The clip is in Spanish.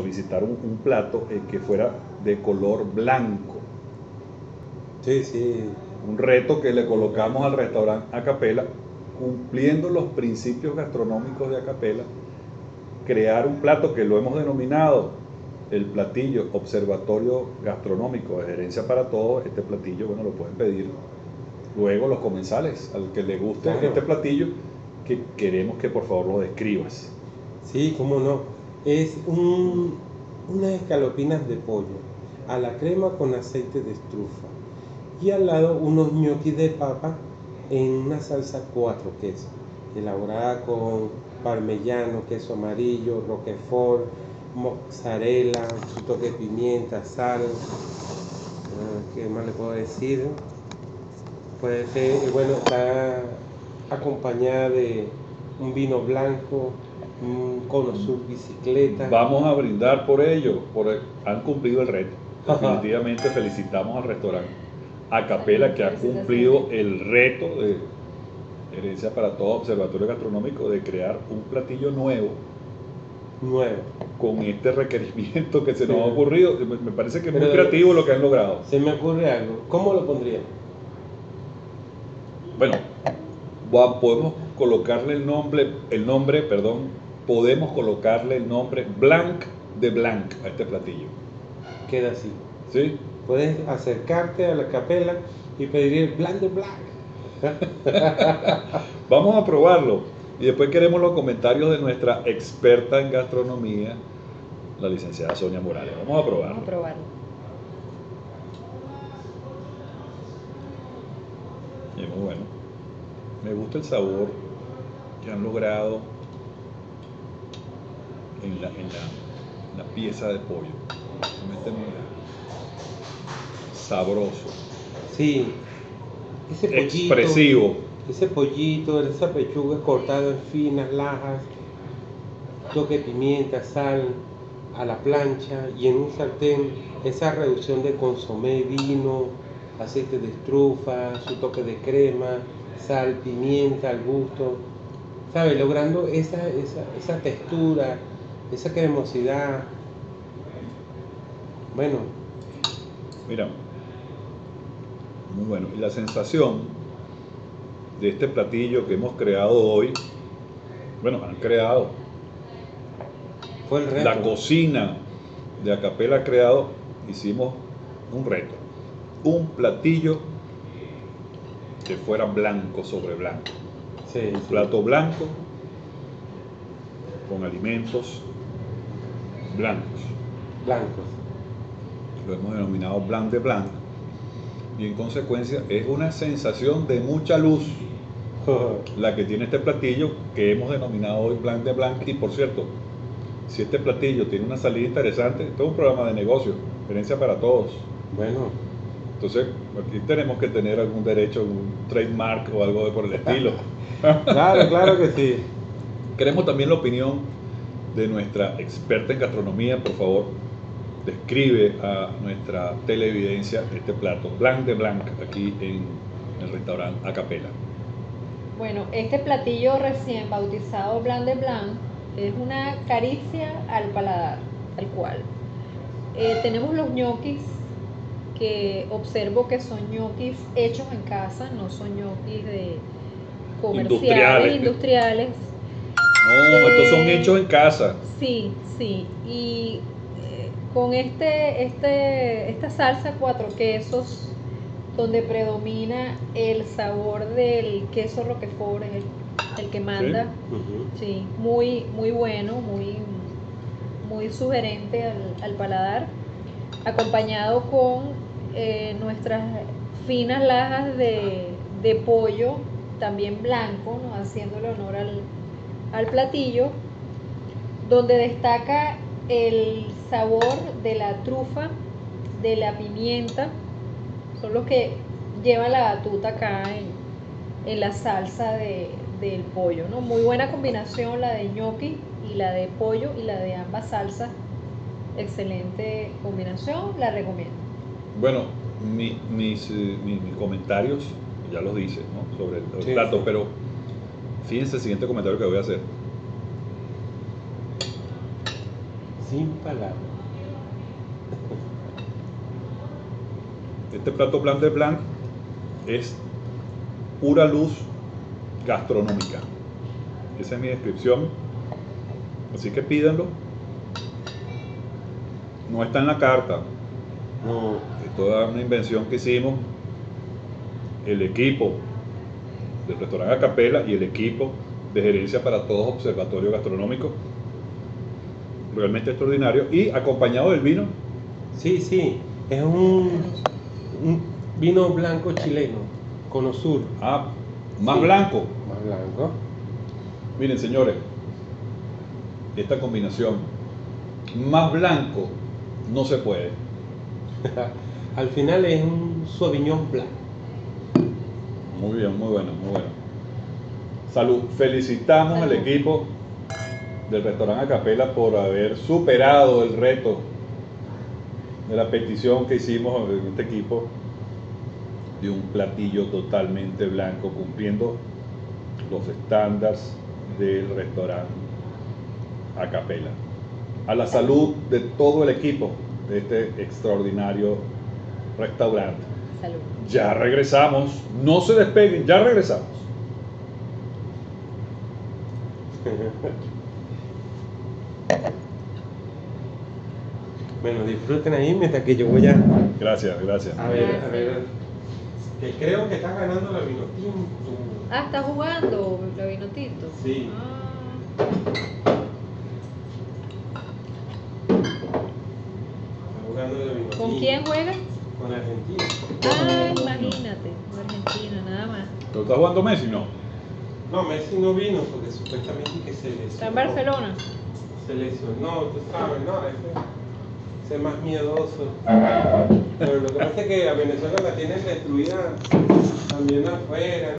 solicitaron un plato eh, que fuera de color blanco. Sí, sí. Un reto que le colocamos al restaurante Acapela, cumpliendo los principios gastronómicos de Acapela, crear un plato que lo hemos denominado el platillo Observatorio Gastronómico de Gerencia para Todos. Este platillo, bueno, lo pueden pedir luego los comensales, al que le guste Claro. este platillo, que queremos que por favor lo describas. Sí, cómo no. Es un, unas escalopinas de pollo a la crema con aceite de estrufa. Y al lado unos ñoquis de papa en una salsa cuatro quesos, elaborada con parmellano, queso amarillo, roquefort, mozzarella, su de pimienta, sal. Ah, ¿Qué más le puedo decir? Puede ser, eh, bueno, está acompañada de un vino blanco, un cono sur bicicleta. Vamos a brindar por ello, por han cumplido el reto. Ajá. Definitivamente felicitamos al restaurante Acapela que ha cumplido el reto de Herencia para Todo Observatorio Gastronómico de crear un platillo nuevo Nuevo. con este requerimiento que se nos Sí. ha ocurrido. Me me parece que es muy creativo lo que han logrado. Se me ocurre algo. ¿Cómo lo pondría? Bueno, va- podemos colocarle el nombre, el nombre, perdón, podemos colocarle el nombre Blanc de Blanc a este platillo. Queda así. ¿Sí? Puedes acercarte a la capela y pedir el blanc de black. Vamos a probarlo y después queremos los comentarios de nuestra experta en gastronomía, la licenciada Sonia Morales. Vamos a Vamos probarlo. a probarlo. Y es muy bueno. Me gusta el sabor que han logrado en la, en la, la pieza de pollo. Realmente sabroso, Sí. Ese pollito. expresivo. Ese pollito, esa pechuga cortada en finas lajas, toque de pimienta, sal a la plancha y en un sartén esa reducción de consomé, vino, aceite de estrufa, su toque de crema, sal, pimienta al gusto, ¿sabes? Logrando esa, esa, esa textura, esa cremosidad. Bueno, Mira, muy bueno. Y la sensación de este platillo que hemos creado hoy, bueno, han creado. fue el reto. La cocina de Acapela ha creado, hicimos un reto. Un platillo que fuera blanco sobre blanco. Sí, Un sí. plato blanco con alimentos blancos. blancos. Lo hemos denominado blanc de blanc. Y en consecuencia es una sensación de mucha luz la que tiene este platillo que hemos denominado hoy blanc de blanc. Y por cierto, si este platillo tiene una salida interesante, esto es un programa de negocio, experiencia para todos. Bueno, Entonces, aquí tenemos que tener algún derecho, un trademark o algo de por el estilo. claro, claro que sí. Queremos también la opinión de nuestra experta en gastronomía, por favor, describe a nuestra televidencia este plato, blanc de blanc, aquí en el restaurante Acapela. Bueno, este platillo recién bautizado Blanc de Blanc es una caricia al paladar, tal cual. Eh, tenemos los ñoquis que observo que son ñoquis hechos en casa, no son ñoquis de comerciales, Industriales. industriales. No, estos son Eh, hechos en casa. Sí, sí. Y eh, con este, este, esta salsa cuatro quesos, donde predomina el sabor del queso roquefort, es el, el que manda. Sí, muy, muy bueno, muy, muy sugerente al, al paladar, acompañado con eh, nuestras finas lajas de, de pollo, también blanco, ¿no? haciéndole honor al, al platillo, donde destaca el sabor de la trufa, de la pimienta, son los que llevan la batuta acá en, en la salsa de- del pollo, ¿no? Muy buena combinación la de gnocchi y la de pollo y la de ambas salsas. Excelente combinación, la recomiendo. Bueno, mi- mis, eh, mi- mis comentarios, ya los dice, ¿no? sobre el, el Sí, plato, sí. pero fíjense el siguiente comentario que voy a hacer. Sin palabras. Este plato Blanc de Blanc es pura luz gastronómica. Esa es mi descripción. Así que pídanlo. No está en la carta. No, Es toda una invención que hicimos. El equipo del restaurante Acapela y el equipo de gerencia para todos observatorio gastronómico. Realmente extraordinario. Y acompañado del vino. sí, sí, es un, un vino blanco chileno, Cono Sur, Ah, más Sí. blanco. más blanco. Miren, señores, esta combinación más blanco no se puede. Al final es un Sauvignon Blanc. Muy bien, muy bueno, muy bueno. Salud. Felicitamos al equipo del restaurante Acapela por haber superado el reto de la petición que hicimos en este equipo de un platillo totalmente blanco, cumpliendo los estándares del restaurante Acapela. A la salud de todo el equipo de este extraordinario restaurante. Salud. Ya regresamos. No se despeguen, ya regresamos. Bueno, disfruten ahí mientras que yo voy a, Gracias, gracias. a ver, a ver. Que creo que está ganando la vino tinto. Ah, está jugando la vinotito. Sí. Ah, Está jugando la vino ¿Con quién juega? Con Argentina. Ah, imagínate, Argentina, nada más. ¿Lo está jugando Messi? No. No, Messi no vino porque supuestamente que se lesionó. Está en Barcelona. Se lesionó, tú sabes, no, ese, ese es más miedoso. Pero lo que pasa es que a Venezuela la tienen destruida también afuera.